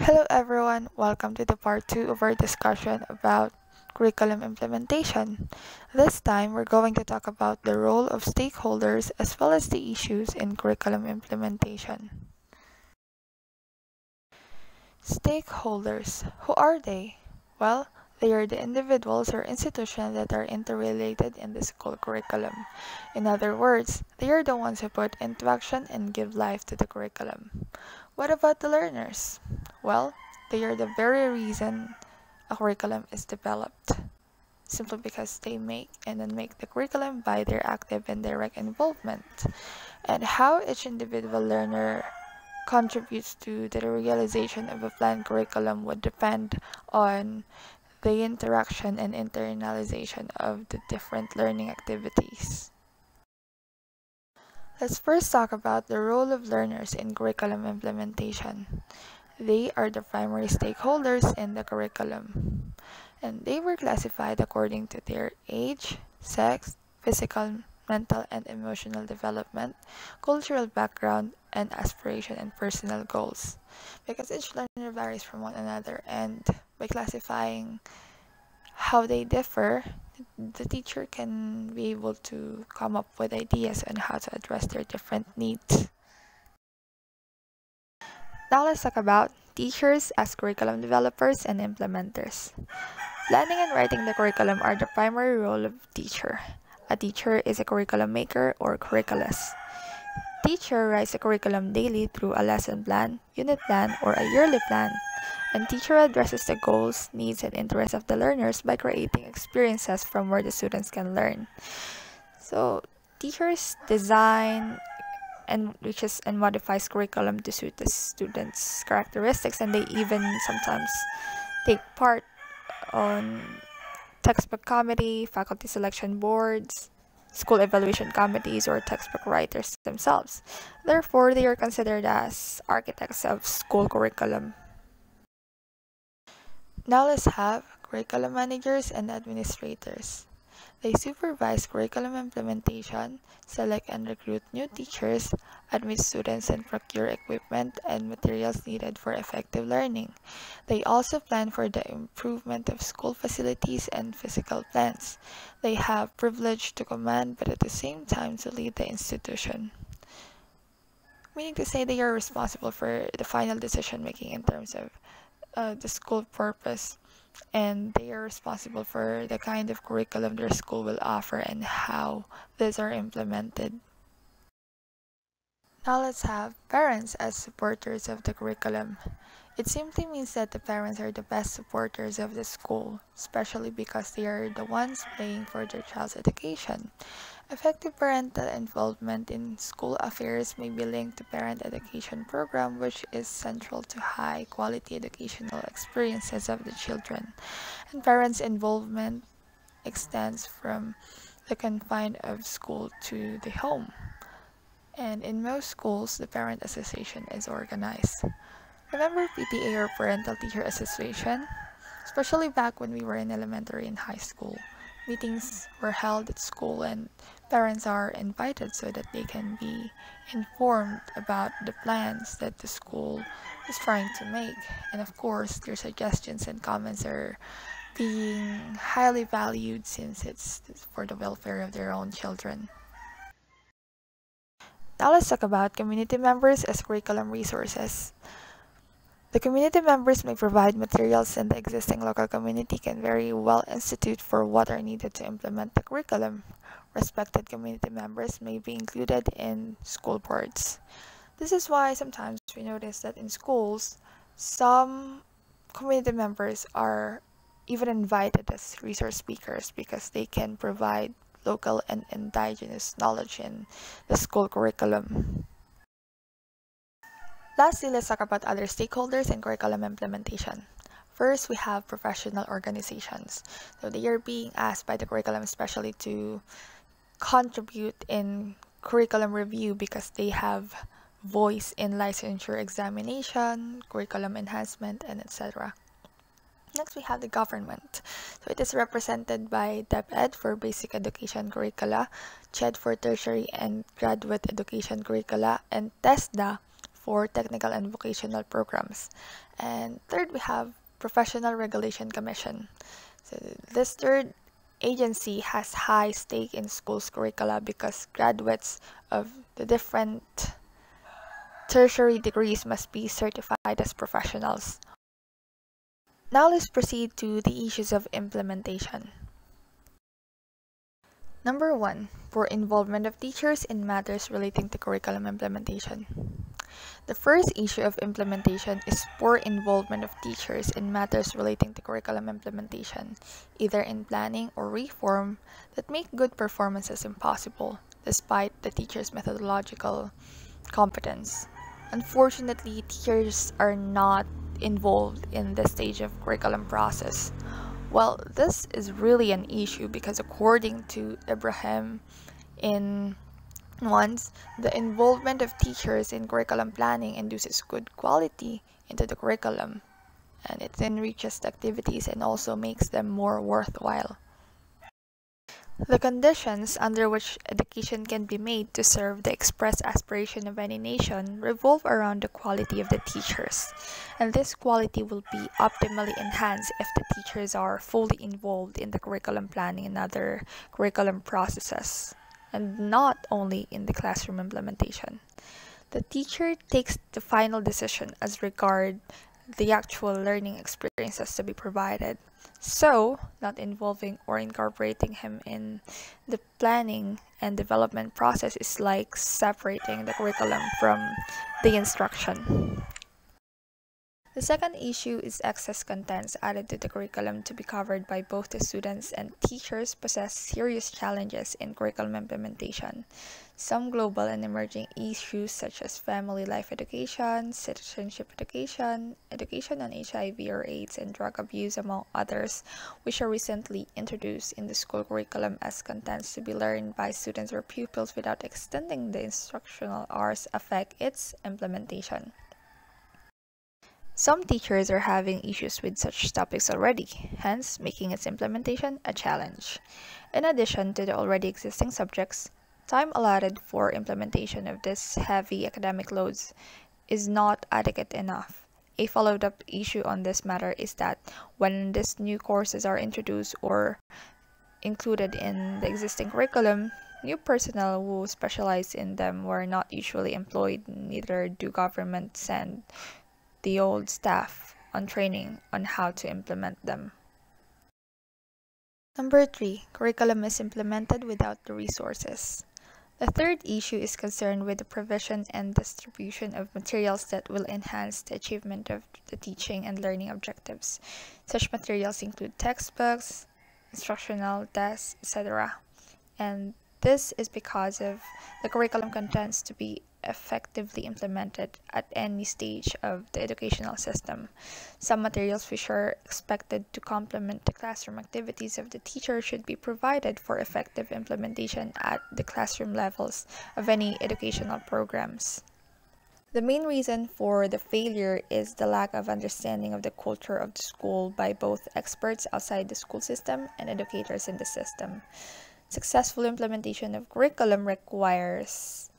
Hello everyone, welcome to the part 2 of our discussion about curriculum implementation. This time we're going to talk about the role of stakeholders as well as the issues in curriculum implementation. Stakeholders, who are they? Well, they are the individuals or institutions that are interrelated in the school curriculum. In other words, they are the ones who put into action and give life to the curriculum. What about the learners? Well, they are the very reason a curriculum is developed. Simply because they make and then make the curriculum by their active and direct involvement. And how each individual learner contributes to the realization of a planned curriculum would depend on the interaction and internalization of the different learning activities. Let's first talk about the role of learners in curriculum implementation. They are the primary stakeholders in the curriculum, and they were classified according to their age, sex, physical, mental, and emotional development, cultural background, and aspiration and personal goals. Because each learner varies from one another, and by classifying how they differ, the teacher can be able to come up with ideas on how to address their different needs. Now let's talk about teachers as curriculum developers and implementers. Planning and writing the curriculum are the primary role of teacher. A teacher is a curriculum maker or curriculist. Teacher writes a curriculum daily through a lesson plan, unit plan, or a yearly plan and teacher addresses the goals, needs, and interests of the learners by creating experiences from where the students can learn. So teachers design and reaches and modifies curriculum to suit the students' characteristics and they even sometimes take part on textbook committee, faculty selection boards, school evaluation committees, or textbook writers themselves. Therefore, they are considered as architects of school curriculum. Now let's have curriculum managers and administrators. They supervise curriculum implementation, select and recruit new teachers, admit students and procure equipment and materials needed for effective learning. They also plan for the improvement of school facilities and physical plans. They have privilege to command but at the same time to lead the institution. Meaning to say they are responsible for the final decision making in terms of uh, the school purpose and they are responsible for the kind of curriculum their school will offer and how these are implemented. Now let's have parents as supporters of the curriculum. It simply means that the parents are the best supporters of the school, especially because they are the ones paying for their child's education. Effective parental involvement in school affairs may be linked to parent education program which is central to high quality educational experiences of the children. And parents' involvement extends from the confine of school to the home. And in most schools, the parent association is organized. Remember PTA or Parental Teacher Association? Especially back when we were in elementary and high school meetings were held at school and parents are invited so that they can be informed about the plans that the school is trying to make. And of course, their suggestions and comments are being highly valued since it's for the welfare of their own children. Now let's talk about community members as curriculum resources. The community members may provide materials and the existing local community can very well institute for what are needed to implement the curriculum. Respected community members may be included in school boards. This is why sometimes we notice that in schools, some community members are even invited as resource speakers because they can provide local and indigenous knowledge in the school curriculum. Lastly, let's talk about other stakeholders in curriculum implementation. First, we have professional organizations. So they are being asked by the curriculum especially to contribute in curriculum review because they have voice in licensure examination, curriculum enhancement, and etc. Next, we have the government. So it is represented by DepEd for basic education curricula, CHED for tertiary and graduate education curricula, and TESDA for technical and vocational programs. And third, we have Professional Regulation Commission. So this third agency has high stake in schools curricula because graduates of the different tertiary degrees must be certified as professionals. Now let's proceed to the issues of implementation. Number one, for involvement of teachers in matters relating to curriculum implementation. The first issue of implementation is poor involvement of teachers in matters relating to curriculum implementation, either in planning or reform, that make good performances impossible, despite the teacher's methodological competence. Unfortunately, teachers are not involved in this stage of curriculum process. Well, this is really an issue because according to Ibrahim in once the involvement of teachers in curriculum planning induces good quality into the curriculum and it enriches the activities and also makes them more worthwhile. The conditions under which education can be made to serve the express aspiration of any nation revolve around the quality of the teachers, and this quality will be optimally enhanced if the teachers are fully involved in the curriculum planning and other curriculum processes, and not only in the classroom implementation. The teacher takes the final decision as regard the actual learning experiences to be provided. So, not involving or incorporating him in the planning and development process is like separating the curriculum from the instruction. The second issue is excess contents added to the curriculum to be covered by both the students and teachers possess serious challenges in curriculum implementation. Some global and emerging issues such as family life education, citizenship education, education on HIV or AIDS and drug abuse among others, which are recently introduced in the school curriculum as contents to be learned by students or pupils without extending the instructional hours affect its implementation. Some teachers are having issues with such topics already, hence making its implementation a challenge. In addition to the already existing subjects, time allotted for implementation of this heavy academic loads is not adequate enough. A followed up issue on this matter is that when these new courses are introduced or included in the existing curriculum, new personnel who specialize in them were not usually employed, neither do government send the old staff on training on how to implement them. Number three, curriculum is implemented without the resources. The third issue is concerned with the provision and distribution of materials that will enhance the achievement of the teaching and learning objectives. Such materials include textbooks, instructional desks, etc. And this is because of the curriculum contents to be effectively implemented at any stage of the educational system. Some materials which are expected to complement the classroom activities of the teacher should be provided for effective implementation at the classroom levels of any educational programs. The main reason for the failure is the lack of understanding of the culture of the school by both experts outside the school system and educators in the system. Successful implementation of curriculum requires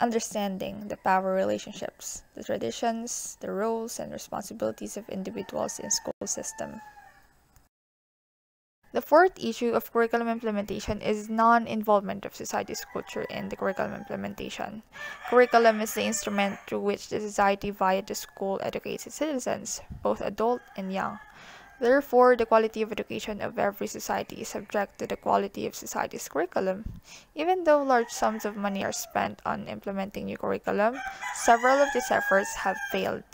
understanding the power relationships, the traditions, the roles and responsibilities of individuals in school system. The fourth issue of curriculum implementation is non-involvement of society's culture in the curriculum implementation. Curriculum is the instrument through which the society via the school educates its citizens, both adult and young. Therefore, the quality of education of every society is subject to the quality of society's curriculum. Even though large sums of money are spent on implementing new curriculum, several of these efforts have failed.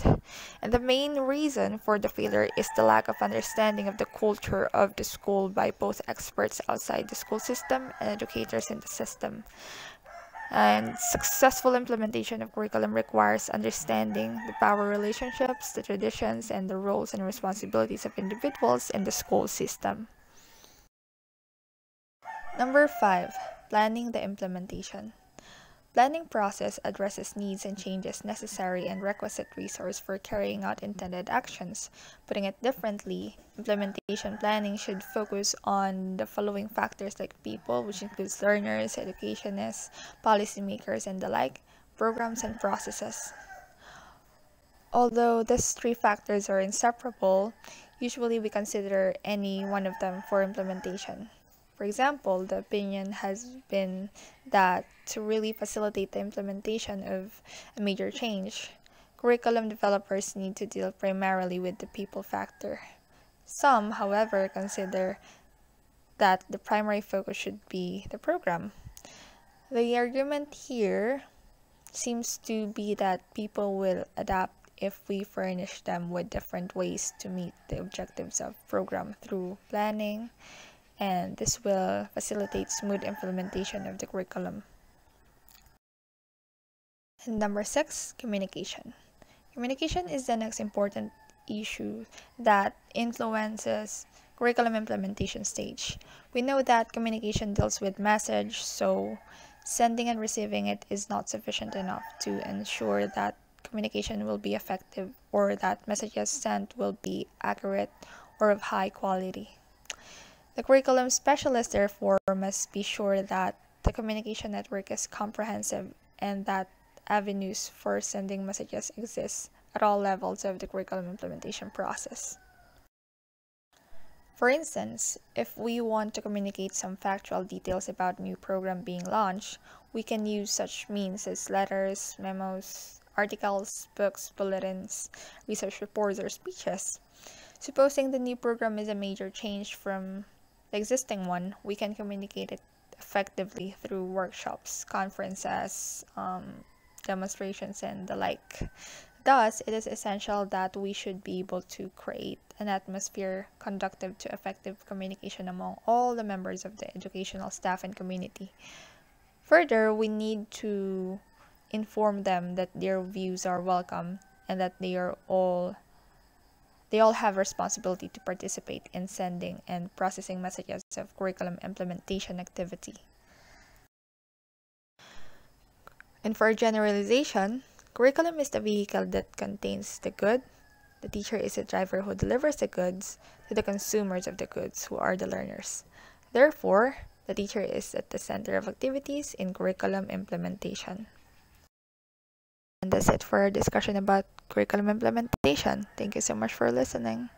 And the main reason for the failure is the lack of understanding of the culture of the school by both experts outside the school system and educators in the system. And successful implementation of curriculum requires understanding the power relationships, the traditions, and the roles and responsibilities of individuals in the school system. Number five, planning the implementation. Planning process addresses needs and changes necessary and requisite resource for carrying out intended actions. Putting it differently, implementation planning should focus on the following factors like people, which includes learners, educationists, policymakers, and the like, programs and processes. Although these three factors are inseparable, usually we consider any one of them for implementation. For example, the opinion has been that to really facilitate the implementation of a major change, curriculum developers need to deal primarily with the people factor. Some, however, consider that the primary focus should be the program. The argument here seems to be that people will adapt if we furnish them with different ways to meet the objectives of program through planning and this will facilitate smooth implementation of the curriculum. And number six, communication. Communication is the next important issue that influences curriculum implementation stage. We know that communication deals with message, so sending and receiving it is not sufficient enough to ensure that communication will be effective or that messages sent will be accurate or of high quality. The curriculum specialist, therefore, must be sure that the communication network is comprehensive and that avenues for sending messages exist at all levels of the curriculum implementation process. For instance, if we want to communicate some factual details about new program being launched, we can use such means as letters, memos, articles, books, bulletins, research reports, or speeches. Supposing the new program is a major change from the existing one, we can communicate it effectively through workshops, conferences, um, demonstrations, and the like. Thus, it is essential that we should be able to create an atmosphere conducive to effective communication among all the members of the educational staff and community. Further, we need to inform them that their views are welcome and that they are all they all have responsibility to participate in sending and processing messages of curriculum implementation activity. And for generalization, Curriculum is the vehicle that contains the good. The teacher is the driver who delivers the goods to the consumers of the goods, who are the learners. Therefore, the teacher is at the center of activities in curriculum implementation. And that's it for our discussion about curriculum implementation. Thank you so much for listening.